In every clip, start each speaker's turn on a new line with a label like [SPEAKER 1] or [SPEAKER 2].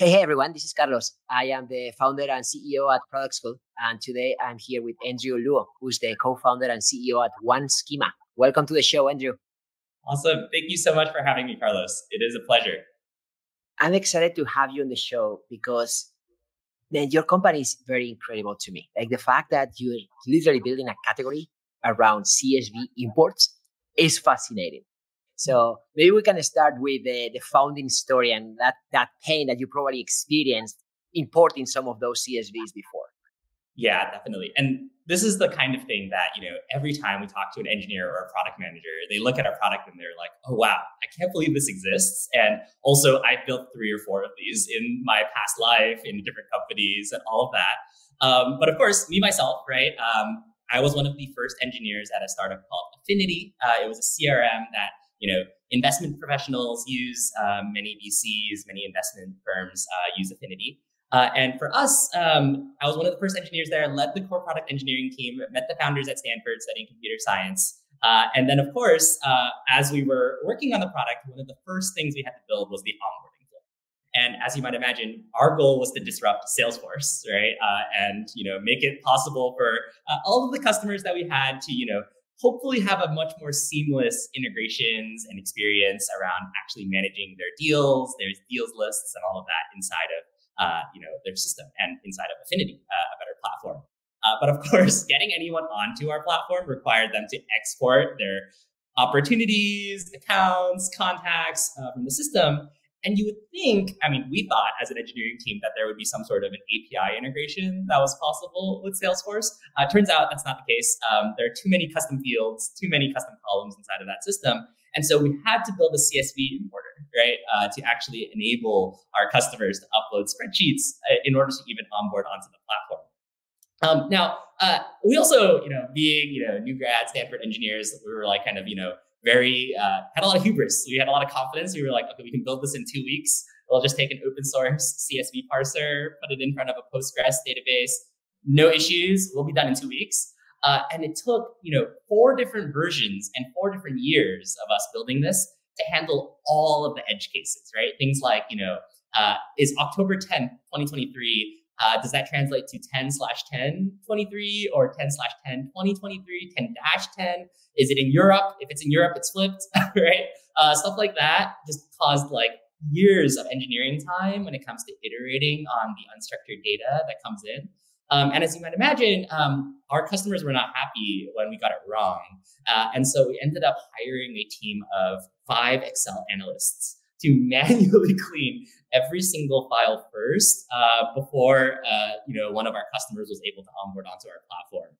[SPEAKER 1] Hey, hey, everyone. This is Carlos. I am the founder and CEO at Product School. And today I'm here with Andrew Luo, who's the co founder and CEO at OneSchema. Welcome to the show, Andrew.
[SPEAKER 2] Awesome. Thank you so much for having me, Carlos. It is a pleasure.
[SPEAKER 1] I'm excited to have you on the show because man, your company is very incredible to me. Like the fact that you're literally building a category around CSV imports is fascinating. So maybe we can start with the, the founding story and that, that pain that you probably experienced importing some of those CSVs before.
[SPEAKER 2] Yeah, definitely. And this is the kind of thing that, you know, every time we talk to an engineer or a product manager, they look at our product and they're like, oh, wow, I can't believe this exists. And also, I built three or four of these in my past life in different companies and all of that. Um, but of course, me myself, right? Um, I was one of the first engineers at a startup called Affinity. Uh, it was a CRM that you know, investment professionals use, um, many VCs, many investment firms uh, use Affinity. Uh, and for us, um, I was one of the first engineers there, led the core product engineering team, met the founders at Stanford studying computer science. Uh, and then, of course, uh, as we were working on the product, one of the first things we had to build was the onboarding flow. And as you might imagine, our goal was to disrupt Salesforce, right? Uh, and you know, make it possible for all of the customers that we had to, you know, hopefully have a much more seamless integrations and experience around actually managing their deals, their deals lists, and all of that inside of uh, you know their system and inside of Affinity, uh, a better platform. Uh, but of course, getting anyone onto our platform required them to export their opportunities, accounts, contacts uh, from the system. And you would think, I mean, we thought as an engineering team that there would be some sort of an API integration that was possible with Salesforce. Uh, turns out that's not the case. Um, there are too many custom fields, too many custom columns inside of that system. And so we had to build a CSV importer, right, uh, to actually enable our customers to upload spreadsheets uh, in order to even onboard onto the platform. Um, now, uh, we also, you know, being, you know, new grad Stanford engineers, we were like kind of, you know, very uh, had a lot of hubris. We had a lot of confidence. We were like, okay, we can build this in two weeks. We'll just take an open source CSV parser, put it in front of a Postgres database. No issues. We'll be done in two weeks. Uh, and it took, you know, four different versions and four different years of us building this to handle all of the edge cases, right? Things like, you know, uh, is October 10th, 2023 uh, does that translate to 10 slash 10 23 or 10 slash 10 2023, 10 dash 10? Is it in Europe? If it's in Europe, it's flipped, right? Uh, stuff like that just caused like years of engineering time when it comes to iterating on the unstructured data that comes in. Um, and as you might imagine, um, our customers were not happy when we got it wrong. Uh, and so we ended up hiring a team of five Excel analysts to manually clean every single file first uh, before uh, you know one of our customers was able to onboard onto our platform.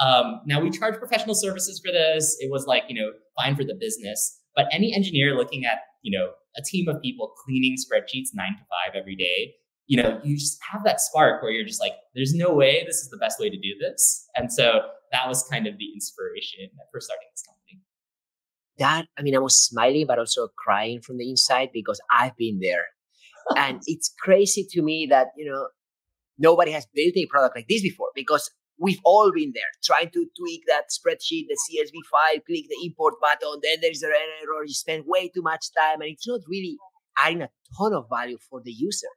[SPEAKER 2] Um, now we charge professional services for this. It was like you know fine for the business, but any engineer looking at you know a team of people cleaning spreadsheets nine to five every day, you know you just have that spark where you're just like, there's no way this is the best way to do this, and so that was kind of the inspiration for starting this company
[SPEAKER 1] that i mean i was smiling but also crying from the inside because i've been there and it's crazy to me that you know nobody has built a product like this before because we've all been there trying to tweak that spreadsheet the csv file click the import button then there's an error you spend way too much time and it's not really adding a ton of value for the user.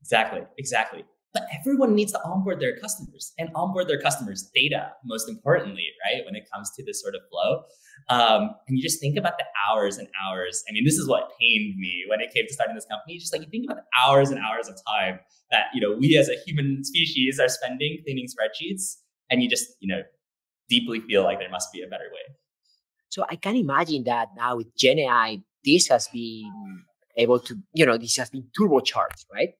[SPEAKER 2] Exactly exactly but everyone needs to onboard their customers and onboard their customers' data, most importantly, right? When it comes to this sort of flow. Um, and you just think about the hours and hours. I mean, this is what pained me when it came to starting this company. Just like you think about the hours and hours of time that, you know, we as a human species are spending cleaning spreadsheets. And you just, you know, deeply feel like there must be a better way.
[SPEAKER 1] So I can imagine that now with Gen AI, this has been able to, you know, this has been turbocharged, right?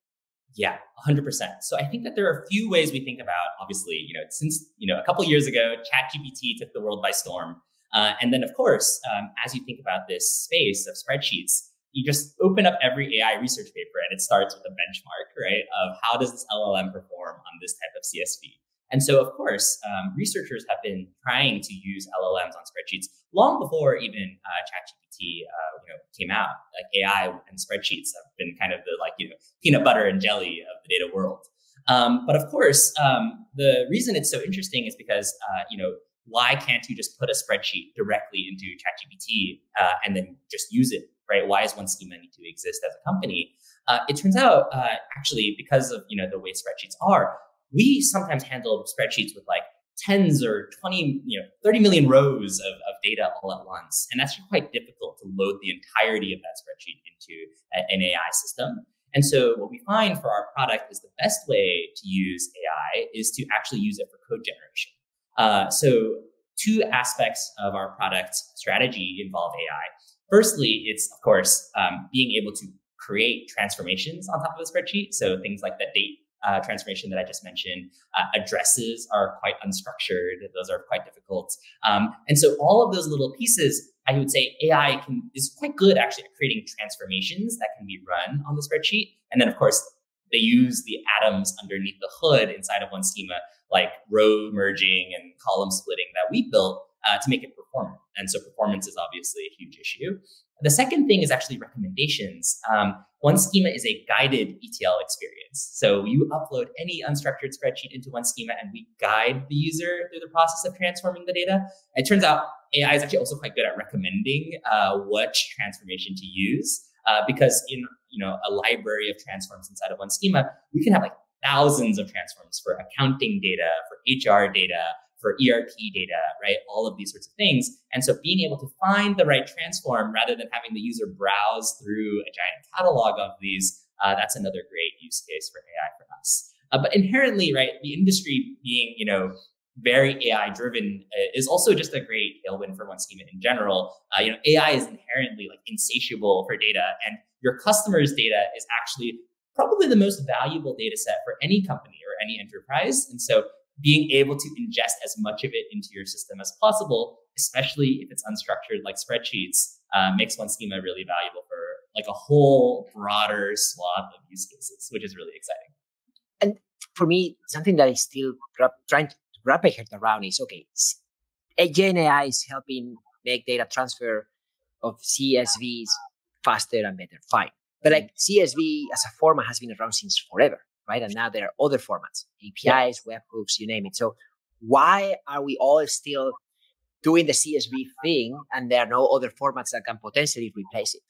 [SPEAKER 2] Yeah, 100%. So I think that there are a few ways we think about, obviously, you know, since, you know, a couple years ago, ChatGPT took the world by storm. Uh, and then, of course, um, as you think about this space of spreadsheets, you just open up every AI research paper and it starts with a benchmark, right? Of how does this LLM perform on this type of CSV? And so, of course, um, researchers have been trying to use LLMs on spreadsheets long before even uh, ChatGPT, uh, you know, came out. Like AI and spreadsheets have been kind of the like you know peanut butter and jelly of the data world. Um, but of course, um, the reason it's so interesting is because uh, you know why can't you just put a spreadsheet directly into ChatGPT uh, and then just use it, right? Why does OneSchema need to exist as a company? Uh, it turns out, uh, actually, because of you know the way spreadsheets are, we sometimes handle spreadsheets with like tens or 20, you know, 30 million rows of data all at once. And that's quite difficult to load the entirety of that spreadsheet into an AI system. And so what we find for our product is the best way to use AI is to actually use it for code generation. Uh, so two aspects of our product strategy involve AI. Firstly, it's of course um, being able to create transformations on top of a spreadsheet. So things like that date uh, transformation that I just mentioned. Uh, addresses are quite unstructured; those are quite difficult. Um, and so all of those little pieces, I would say AI can is quite good actually at creating transformations that can be run on the spreadsheet. And then of course they use the atoms underneath the hood inside of OneSchema, like row merging and column splitting that we built uh, to make it performant. And so performance is obviously a huge issue. The second thing is actually recommendations. Um, OneSchema is a guided ETL experience. So you upload any unstructured spreadsheet into OneSchema and we guide the user through the process of transforming the data. It turns out AI is actually also quite good at recommending uh, which transformation to use. Uh, because in you know a library of transforms inside of OneSchema, we can have like thousands of transforms for accounting data, for HR data, for ERP data, right? All of these sorts of things. And so being able to find the right transform rather than having the user browse through a giant catalog of these, uh, that's another great use case for AI for us. Uh, but inherently, right, the industry being, you know, very AI driven uh, is also just a great tailwind for OneSchema in general. Uh, you know, AI is inherently like insatiable for data, and your customers' data is actually probably the most valuable data set for any company or any enterprise. And so being able to ingest as much of it into your system as possible, especially if it's unstructured like spreadsheets, uh, makes OneSchema really valuable for like a whole broader swath of use cases, which is really exciting.
[SPEAKER 1] And for me, something that I still trying to wrap my head around is okay, AI is helping make data transfer of CSVs faster and better. Fine. But like CSV as a format has been around since forever right? And now there are other formats, APIs, webhooks, you name it. So why are we all still doing the CSV thing and there are no other formats that can potentially replace it?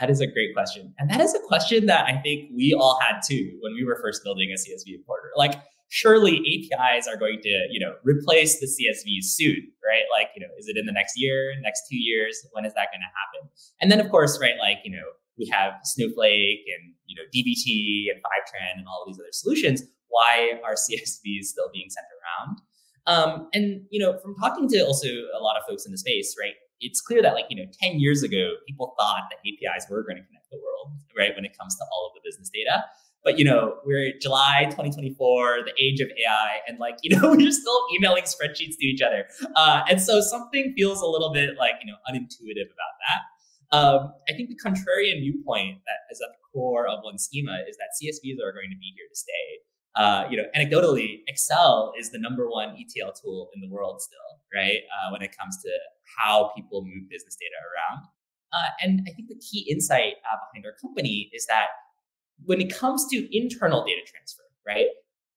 [SPEAKER 2] That is a great question. And that is a question that I think we all had too when we were first building a CSV importer. Like, surely APIs are going to, you know, replace the CSV soon, right? Like, you know, is it in the next year, next two years? When is that going to happen? And then, of course, right, like, you know, we have Snowflake and you know DBT and Fivetran and all of these other solutions. Why are CSVs still being sent around? Um, and you know, from talking to also a lot of folks in the space, right? It's clear that like you know, ten years ago, people thought that APIs were going to connect the world, right? When it comes to all of the business data. But you know, we're July 2024, the age of AI, and like you know, we're still emailing spreadsheets to each other. Uh, and so something feels a little bit like you know unintuitive about that. Um, I think the contrarian viewpoint that is at the core of OneSchema is that CSVs are going to be here to stay. Uh, you know, anecdotally, Excel is the number one ETL tool in the world still, right? Uh, when it comes to how people move business data around. Uh, and I think the key insight uh, behind our company is that when it comes to internal data transfer, right?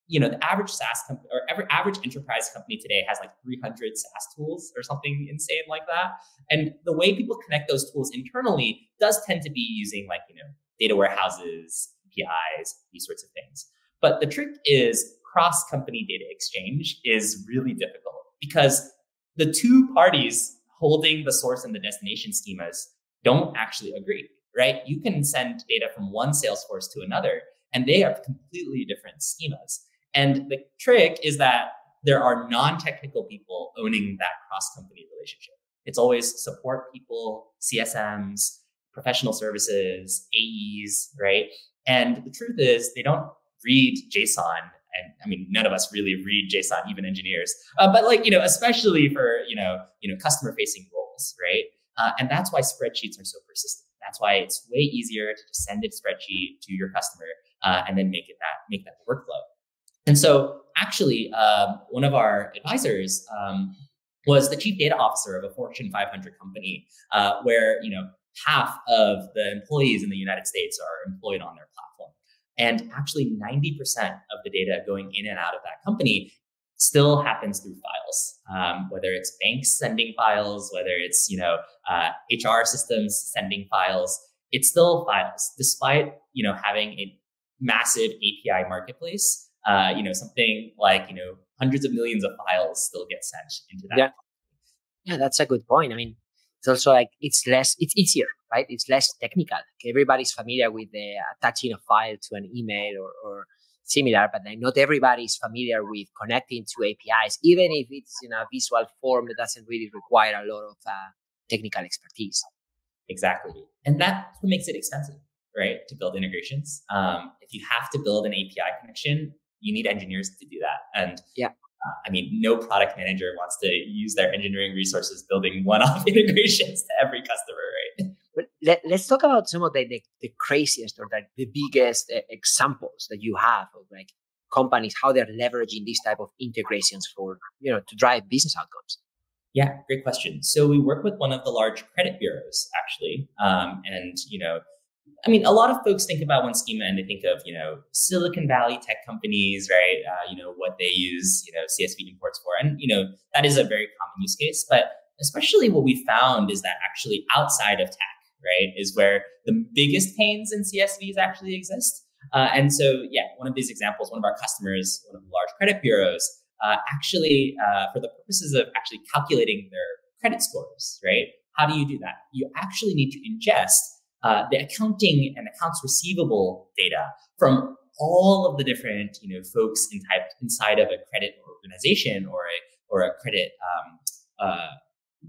[SPEAKER 2] You know, the average SaaS company or every average enterprise company today has like 300 SaaS tools or something insane like that. And the way people connect those tools internally does tend to be using like, you know, data warehouses, APIs, these sorts of things. But the trick is cross company data exchange is really difficult because the two parties holding the source and the destination schemas don't actually agree, right? You can send data from one Salesforce to another and they are completely different schemas. And the trick is that there are non-technical people owning that cross-company relationship. It's always support people, CSMs, professional services, AEs, right? And the truth is they don't read JSON. And I mean, none of us really read JSON, even engineers. Uh, but like, you know, especially for, you know, you know, customer facing roles, right? Uh, and that's why spreadsheets are so persistent. That's why it's way easier to just send a spreadsheet to your customer uh, and then make it that, make that workflow. And so, actually, uh, one of our advisors um, was the chief data officer of a Fortune 500 company, uh, where you know half of the employees in the United States are employed on their platform, and actually 90% of the data going in and out of that company still happens through files. Um, whether it's banks sending files, whether it's you know uh, HR systems sending files, it's still files, despite you know having a massive API marketplace. Uh, you know, something like you know hundreds of millions of files still get sent into that.
[SPEAKER 1] Yeah, yeah, that's a good point. I mean, it's also like it's less, it's easier, right? It's less technical. Everybody's familiar with the attaching a file to an email or, or similar, but not everybody is familiar with connecting to APIs, even if it's in a visual form that doesn't really require a lot of uh, technical expertise.
[SPEAKER 2] Exactly. And that's what makes it expensive, right? To build integrations. Um, if you have to build an API connection, you need engineers to do that. And
[SPEAKER 1] yeah.
[SPEAKER 2] Uh, I mean, no product manager wants to use their engineering resources building one-off integrations to every customer, right?
[SPEAKER 1] But let, us talk about some of the, the, the craziest or the, the biggest uh, examples that you have of like companies how they're leveraging these type of integrations for you know to drive business outcomes.
[SPEAKER 2] Yeah, great question. So we work with one of the large credit bureaus, actually, um, and you know, I mean, a lot of folks think about OneSchema and they think of you know Silicon Valley tech companies, right? Uh, you know what they use, you know CSV imports for, and you know that is a very common use case. But especially what we found is that actually outside of tech, right, is where the biggest pains in CSVs actually exist. Uh, and so, yeah, one of these examples, one of our customers, one of the large credit bureaus, uh, actually, uh, for the purposes of actually calculating their credit scores, right? How do you do that? You actually need to ingest uh, the accounting and accounts receivable data from all of the different, you know, folks in type, inside of a credit organization or a or a credit um, uh,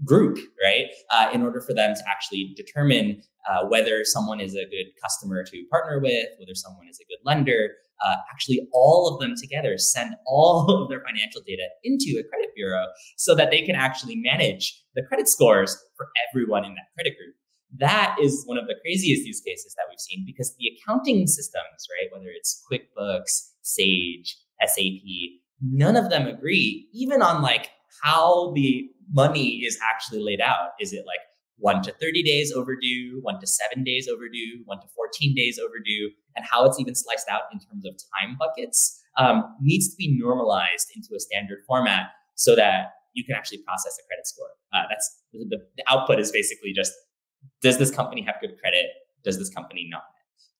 [SPEAKER 2] group, right? Uh, in order for them to actually determine uh, whether someone is a good customer to partner with, whether someone is a good lender, uh, actually all of them together send all of their financial data into a credit bureau so that they can actually manage the credit scores for everyone in that credit group. That is one of the craziest use cases that we've seen because the accounting systems, right, whether it's QuickBooks, Sage, SAP, none of them agree, even on like how the money is actually laid out. Is it like one to 30 days overdue, one to seven days overdue, one to 14 days overdue, and how it's even sliced out in terms of time buckets um, needs to be normalized into a standard format so that you can actually process a credit score. Uh, that's the, the, output is basically just does this company have good credit? Does this company not?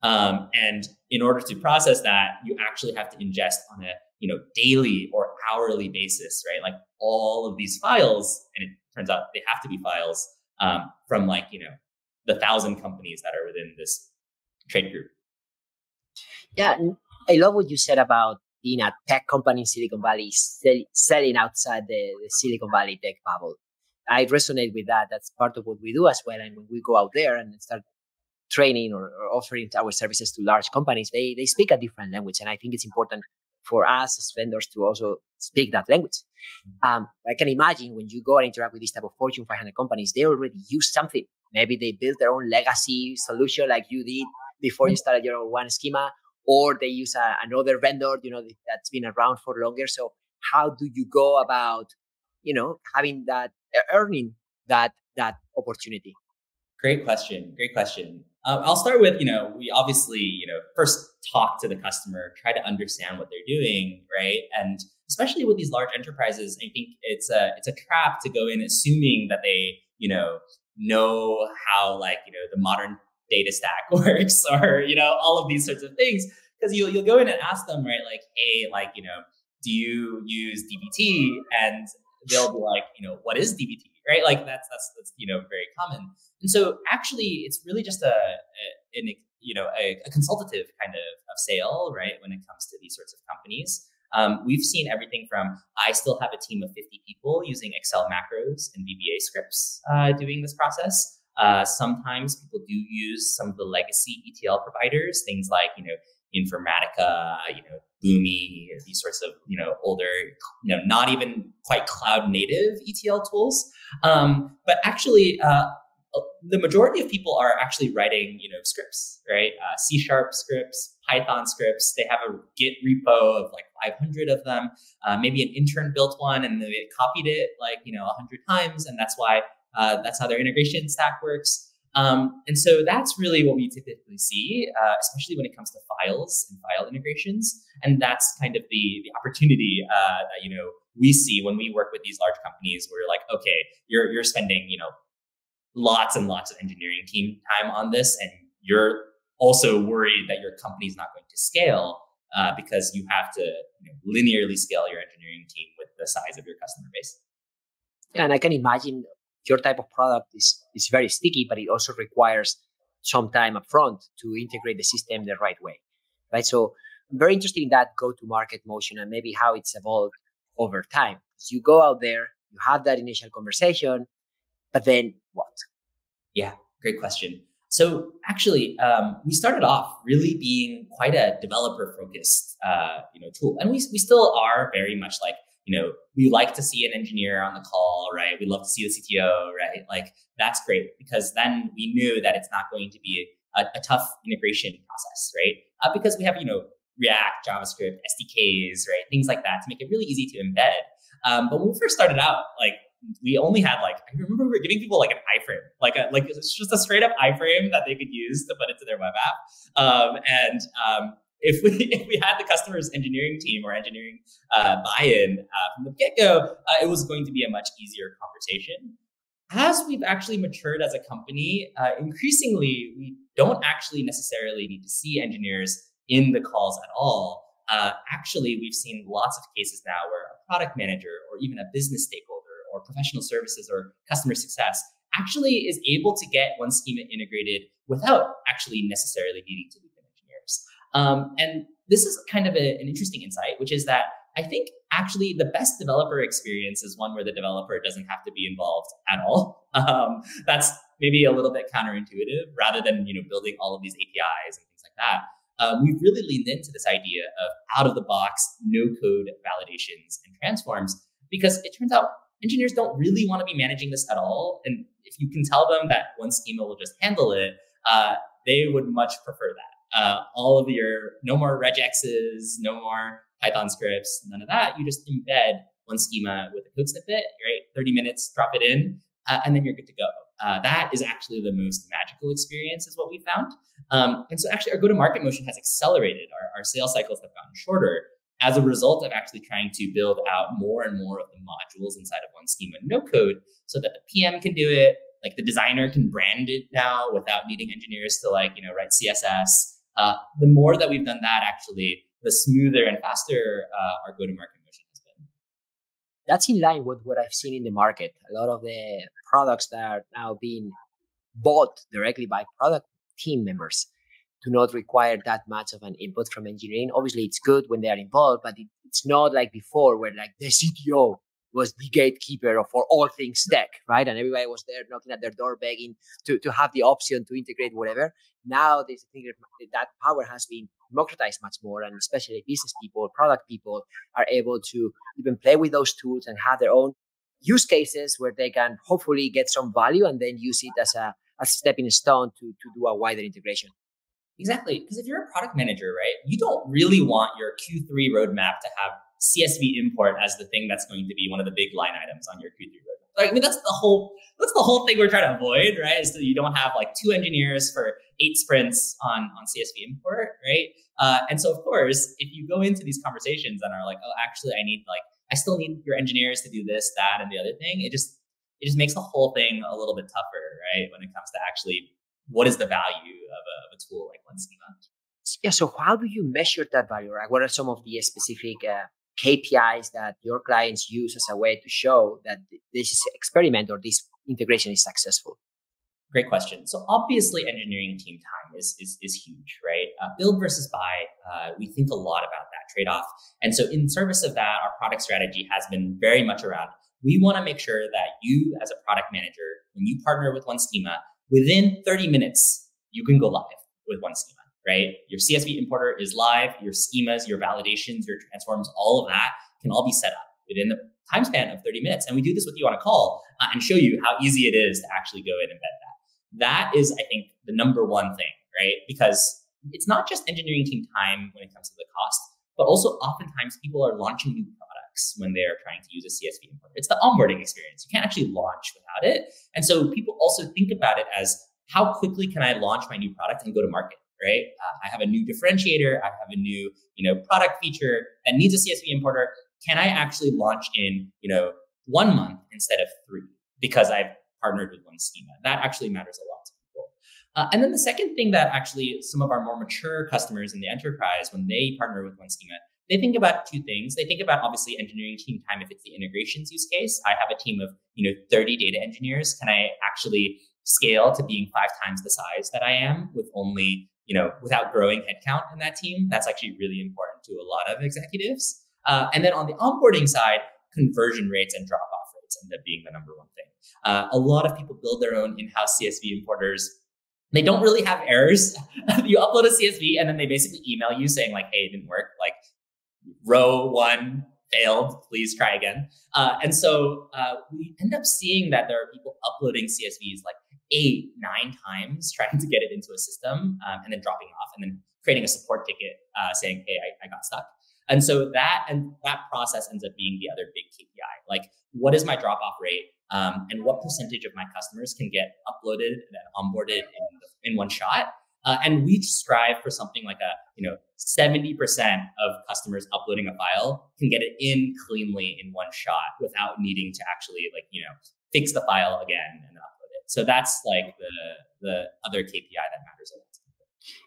[SPEAKER 2] Um, and in order to process that, you actually have to ingest on a you know daily or hourly basis, right? Like all of these files, and it turns out they have to be files um, from like you know the thousand companies that are within this trade group.
[SPEAKER 1] Yeah, I love what you said about being a tech company in Silicon Valley sell, selling outside the, the Silicon Valley tech bubble. I resonate with that. That's part of what we do as well. And when we go out there and start training or, or, offering our services to large companies, they they speak a different language, and I think it's important for us as vendors to also speak that language. Mm. Um, I can imagine when you go and interact with this type of Fortune 500 companies, they already use something. Maybe they built their own legacy solution like you did before you mm. started your own OneSchema, or they use a, another vendor, you know, that's been around for longer. So how do you go about, you know, having that earning that that opportunity?
[SPEAKER 2] Great question. Great question. Um, I'll start with, you know, we obviously, you know, first talk to the customer, try to understand what they're doing, right? And especially with these large enterprises, I think it's a it's a trap to go in assuming that they, you know, know how like, you know, the modern data stack works or, you know, all of these sorts of things. Because you'll you'll go in and ask them, right, like, hey, like, you know, do you use DBT? And they'll be like, you know, what is DBT? Right? Like that's that's that's you know very common. And so actually, it's really just a, a an, you know a, a, consultative kind of, of sale, right? When it comes to these sorts of companies. Um, we've seen everything from I still have a team of 50 people using Excel macros and VBA scripts uh, doing this process. Uh, sometimes people do use some of the legacy ETL providers, things like you know Informatica, you know Boomi, these sorts of you know older, you know not even quite cloud native ETL tools. Um, but actually, uh, the majority of people are actually writing, you know, scripts, right? Uh, C sharp scripts, Python scripts. They have a Git repo of like 500 of them. Uh, maybe an intern built one and they copied it like you know 100 times, and that's why uh, that's how their integration stack works. Um, and so that's really what we typically see, uh, especially when it comes to files and file integrations. And that's kind of the the opportunity uh, that you know we see when we work with these large companies. Where you're like, okay, you're you're spending you know lots and lots of engineering team time on this, and you're also worried that your company's not going to scale uh, because you have to you know, linearly scale your engineering team with the size of your customer base.
[SPEAKER 1] And I can imagine your type of product is, is very sticky, but it also requires some time upfront to integrate the system the right way, right? So I'm very interested in that go-to-market motion and maybe how it's evolved over time. So you go out there, you have that initial conversation, but then what?
[SPEAKER 2] Yeah, great question. So actually, um, we started off really being quite a developer-focused, uh, you know, tool, and we we still are very much like you know we like to see an engineer on the call, right? We love to see the CTO, right? Like that's great because then we knew that it's not going to be a, a tough integration process, right? Uh, because we have you know React, JavaScript, SDKs, right? Things like that to make it really easy to embed. Um, but when we first started out, like we only had like I remember we were giving people like an iframe, like a like it's just a straight up iframe that they could use to put into their web app. Um, and um, if we if we had the customer's engineering team or engineering uh, buy-in uh, from the get go, uh, it was going to be a much easier conversation. As we've actually matured as a company, uh, increasingly we don't actually necessarily need to see engineers in the calls at all. Uh, actually, we've seen lots of cases now where a product manager or even a business stakeholder or professional services or customer success actually is able to get OneSchema integrated without actually necessarily needing to. Um, and this is kind of a, an interesting insight, which is that I think actually the best developer experience is one where the developer doesn't have to be involved at all. Um, that's maybe a little bit counterintuitive rather than you know building all of these APIs and things like that. Um, we've really leaned into this idea of out of the box, no code validations and transforms because it turns out engineers don't really want to be managing this at all. And if you can tell them that OneSchema will just handle it, uh, they would much prefer that. Uh, all of your no more regexes, no more Python scripts, none of that. You just embed OneSchema with a code snippet, right? 30 minutes, drop it in, uh, and then you're good to go. Uh, that is actually the most magical experience, is what we found. Um, and so, actually, our go to market motion has accelerated. Our, our sales cycles have gotten shorter as a result of actually trying to build out more and more of the modules inside of OneSchema no code so that the PM can do it, like the designer can brand it now without needing engineers to like, you know, write CSS. Uh, the more that we've done that, actually, the smoother and faster uh, our go-to-market motion has been.
[SPEAKER 1] That's in line with what I've seen in the market. A lot of the products that are now being bought directly by product team members do not require that much of an input from engineering. Obviously, it's good when they are involved, but it, it's not like before where like the CTO was the gatekeeper for all things tech, right? And everybody was there knocking at their door begging to, to have the option to integrate whatever. Now there's a thing that, that power has been democratized much more, and especially business people, product people are able to even play with those tools and have their own use cases where they can hopefully get some value and then use it as a, a stepping stone to, to do a wider integration.
[SPEAKER 2] Exactly. Because if you're a product manager, right, you don't really want your Q3 roadmap to have CSV import as the thing that's going to be one of the big line items on your Q3 roadmap. Like, I mean, that's the whole that's the whole thing we're trying to avoid, right? Is that you don't have like two engineers for eight sprints on on CSV import, right? Uh, and so, of course, if you go into these conversations and are like, oh, actually, I need like I still need your engineers to do this, that, and the other thing, it just it just makes the whole thing a little bit tougher, right? When it comes to actually what is the value of a, of a tool like OneSchema?
[SPEAKER 1] Yeah. So how do you measure that value? Right? What are some of the specific uh, KPIs that your clients use as a way to show that this experiment or this integration is successful?
[SPEAKER 2] Great question. So obviously, engineering team time is is, is huge, right? Uh, build versus buy. Uh, we think a lot about that trade off, and so in service of that, our product strategy has been very much around. We want to make sure that you, as a product manager, when you partner with OneSchema, within 30 minutes, you can go live with OneSchema, right? Your CSV importer is live, your schemas, your validations, your transforms, all of that can all be set up within the time span of 30 minutes. And we do this with you on a call uh, and show you how easy it is to actually go in and embed that. That is, I think, the number one thing, right? Because it's not just engineering team time when it comes to the cost, but also oftentimes people are launching new products when they're trying to use a CSV importer. It's the onboarding experience. You can't actually launch without it. And so people also think about it as how quickly can I launch my new product and go to market? Right? Uh, I have a new differentiator. I have a new, you know, product feature that needs a CSV importer. Can I actually launch in, you know, one month instead of three because I've partnered with OneSchema? That actually matters a lot to people. Uh, and then the second thing that actually some of our more mature customers in the enterprise, when they partner with OneSchema, they think about two things. They think about obviously engineering team time if it's the integrations use case. I have a team of you know 30 data engineers. Can I actually scale to being five times the size that I am with only you know without growing headcount in that team? That's actually really important to a lot of executives. Uh, and then on the onboarding side, conversion rates and drop off rates end up being the number one thing. Uh, a lot of people build their own in-house CSV importers they don't really have errors. you upload a CSV and then they basically email you saying like, "Hey, it didn't work. Like, row one failed. Please try again." Uh, and so uh, we end up seeing that there are people uploading CSVs like eight, nine times, trying to get it into a system, um, and then dropping off, and then creating a support ticket uh, saying, "Hey, I, I got stuck." And so that and that process ends up being the other big KPI. Like, what is my drop off rate? um, and what percentage of my customers can get uploaded and onboarded in, in one shot. Uh, and we strive for something like a, you know, 70% of customers uploading a file can get it in cleanly in one shot without needing to actually like, you know, fix the file again and. So that's like the, the other KPI that matters a lot.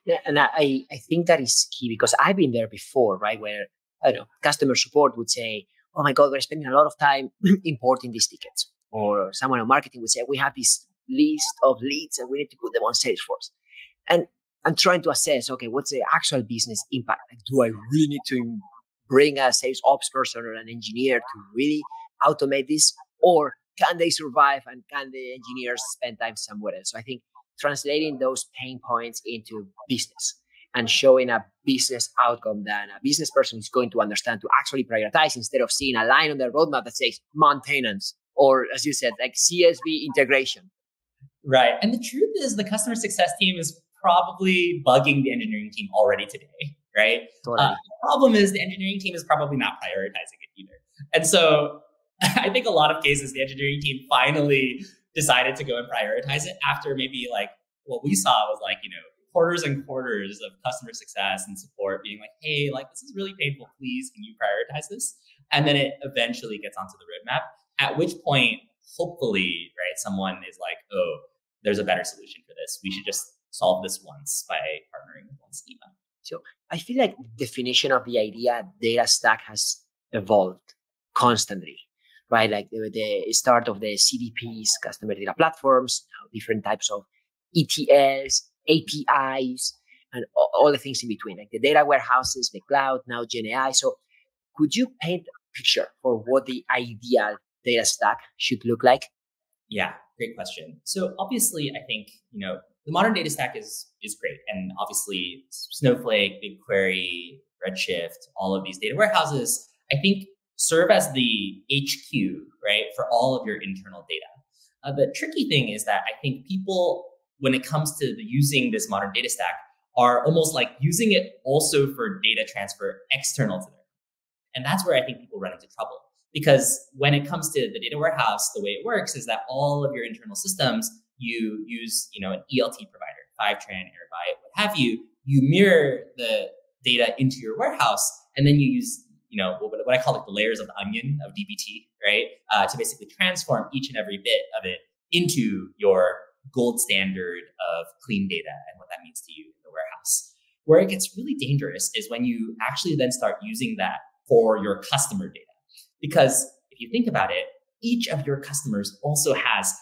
[SPEAKER 1] Yeah, and I, I think that is key because I've been there before, right? Where I don't know, customer support would say, Oh my God, we're spending a lot of time importing these tickets or someone in marketing would say, we have this list of leads and we need to put them on Salesforce. And I'm trying to assess, okay, what's the actual business impact? Like, do I really need to bring a sales ops person or an engineer to really automate this? Or can they survive and can the engineers spend time somewhere else? So I think translating those pain points into business and showing a business outcome that a business person is going to understand to actually prioritize instead of seeing a line on the roadmap that says maintenance or as you said, like CSV integration.
[SPEAKER 2] Right. And the truth is the customer success team is probably bugging the engineering team already today, right? Totally. Uh, the problem is the engineering team is probably not prioritizing it either. And so I think a lot of cases the engineering team finally decided to go and prioritize it after maybe like what we saw was like, you know, quarters and quarters of customer success and support being like, hey, like this is really painful. Please, can you prioritize this? And then it eventually gets onto the roadmap. At which point, hopefully, right, someone is like, oh, there's a better solution for this. We should just solve this once by partnering with OneSchema.
[SPEAKER 1] So I feel like definition of the idea data stack has evolved constantly, right? Like the, the start of the CDPs, customer data platforms, different types of ETLs, APIs, and all, the things in between, like the data warehouses, the cloud, now Gen AI. So could you paint a picture for what the ideal data stack should look like?
[SPEAKER 2] Yeah, great question. So obviously, I think you know the modern data stack is is great, and obviously Snowflake, BigQuery, Redshift, all of these data warehouses, I think serve as the HQ right for all of your internal data. Uh, the tricky thing is that I think people, when it comes to using this modern data stack, are almost like using it also for data transfer external to them. And that's where I think people run into trouble. Because when it comes to the data warehouse, the way it works is that all of your internal systems, you use, you know, an ELT provider, Fivetran, Airbyte, what have you. You mirror the data into your warehouse, and then you use, you know, what, what I call like the layers of the onion of DBT, right, uh, to basically transform each and every bit of it into your gold standard of clean data and what that means to you in the warehouse. Where it gets really dangerous is when you actually then start using that for your customer data. Because if you think about it, each of your customers also has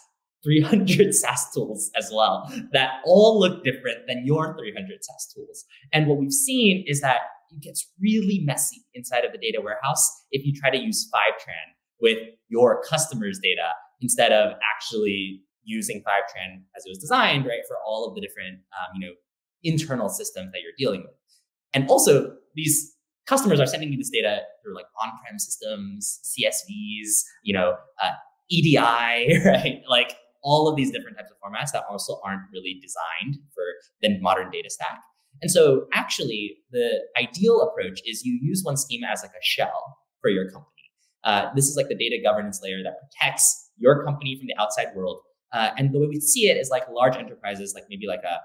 [SPEAKER 2] 300 SaaS tools as well that all look different than your 300 SaaS tools. And what we've seen is that it gets really messy inside of the data warehouse if you try to use Fivetran with your customers' data instead of actually using Fivetran as it was designed, right, for all of the different, um, you know, internal systems that you're dealing with. And also, these customers are sending you this data through like on-prem systems, CSVs, you know, uh, EDI, right? Like all of these different types of formats that also aren't really designed for the modern data stack. And so actually the ideal approach is you use OneSchema as like a shell for your company. Uh, this is like the data governance layer that protects your company from the outside world. Uh, and the way we see it is like large enterprises, like maybe like a,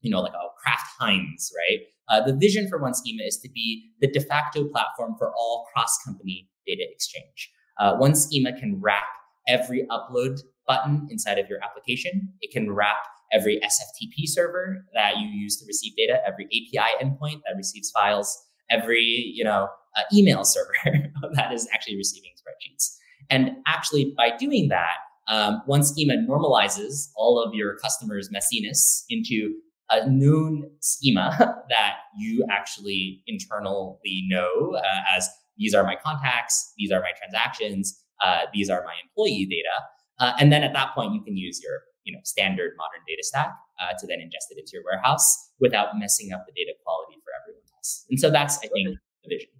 [SPEAKER 2] you know, like a Kraft Heinz, right? Uh, the vision for OneSchema is to be the de facto platform for all cross-company data exchange. Uh, OneSchema can wrap every upload button inside of your application. It can wrap every SFTP server that you use to receive data, every API endpoint that receives files, every you know uh, email server that is actually receiving spreadsheets. And actually, by doing that, um, OneSchema normalizes all of your customers' messiness into a known schema that you actually internally know uh, as these are my contacts, these are my transactions, uh, these are my employee data. Uh, and then at that point, you can use your you know standard modern data stack uh, to then ingest it into your warehouse without messing up the data quality for everyone else. And so that's I think the vision.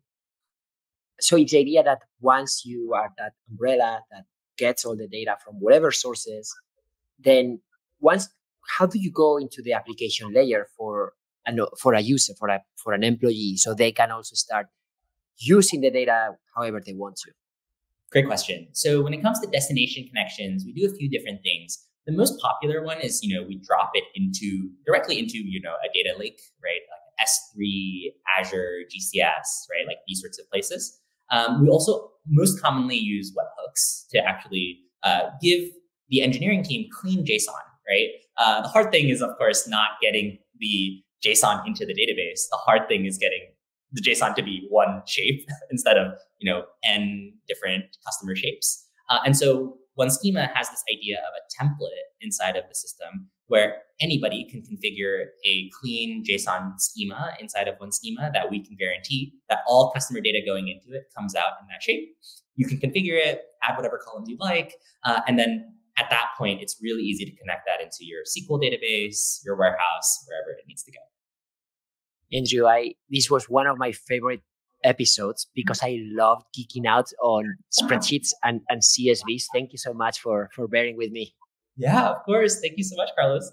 [SPEAKER 1] So it's the idea that once you are that umbrella that gets all the data from whatever sources, then once how do you go into the application layer for an, for a user for a for an employee so they can also start using the data however they want to?
[SPEAKER 2] Great question. So when it comes to destination connections, we do a few different things. The most popular one is, you know, we drop it into directly into, you know, a data lake, right? Like S3, Azure, GCS, right? Like these sorts of places. Um, we also most commonly use webhooks to actually uh, give the engineering team clean JSON, right? Uh, the hard thing is, of course, not getting the JSON into the database. The hard thing is getting the JSON to be one shape instead of you know n different customer shapes. Uh, and so OneSchema has this idea of a template inside of the system where anybody can configure a clean JSON schema inside of OneSchema that we can guarantee that all customer data going into it comes out in that shape. You can configure it, add whatever columns you like, uh, and then at that point, it's really easy to connect that into your SQL database, your warehouse, wherever it needs to go.
[SPEAKER 1] Andrew, I this was one of my favorite episodes because mm-hmm. I loved geeking out on spreadsheets and, and CSVs. Thank you so much for for bearing with me.
[SPEAKER 2] Yeah, of course. Thank you so much, Carlos.